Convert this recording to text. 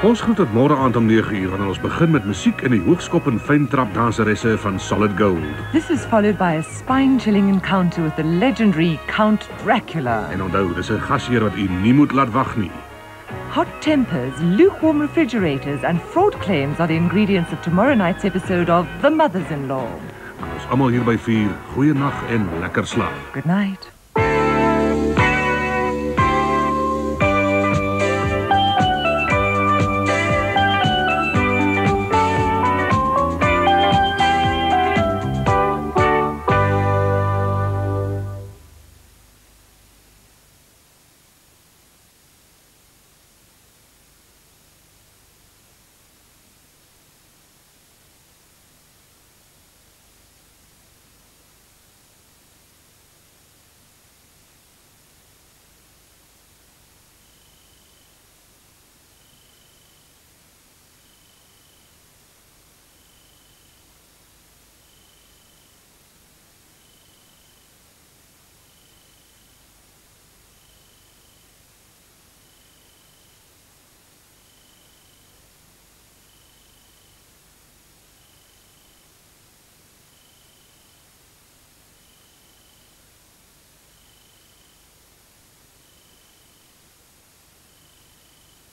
Ons groet tot môre aand om 9uur wanneer ons begin met musiek in die hoogskop en fyntrap danseresse van Solid Gold. This is followed by a spine-chilling encounter with the legendary Count Dracula. En onthou, dis 'n gasheer wat u nie moet laat wag nie. Hot tempers, lukewarm refrigerators, and fraud claims are the ingredients of tomorrow night's episode of The Mothers-in-Law. Ons almal hier by 4. Goeie en lekker slaap. Good night.